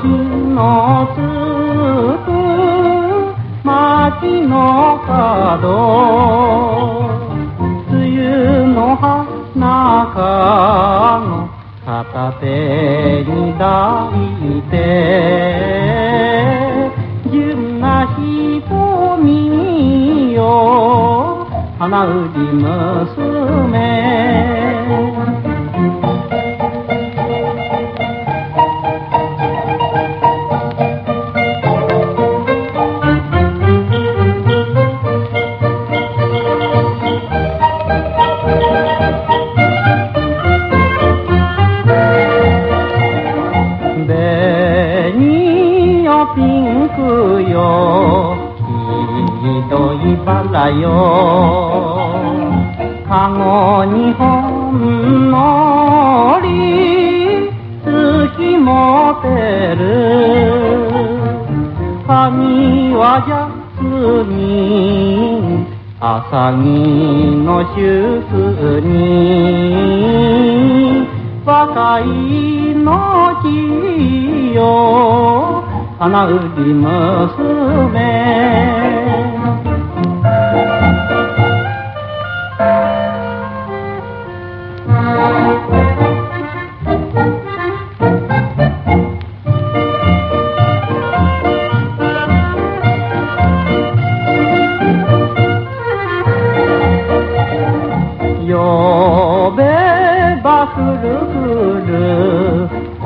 金のつく町の角。梅雨の花の片手に抱いて。純な瞳よ花売り娘色いバラよ。カゴに本のり月持てる。髪はジャスミン朝木の祝に若いのちよ花売り娘呼べばくるくる微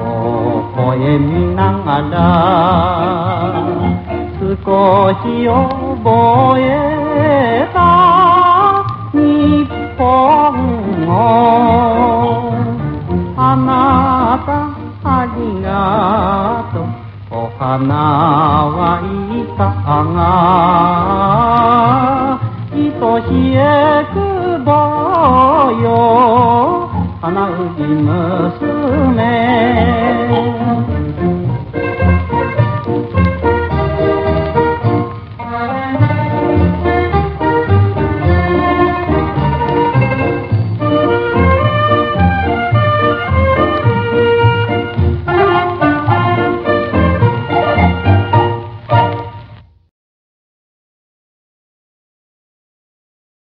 笑みながら少し覚えた日本を。あなたありがとう。お花はいたが。愛しえくよ花売り娘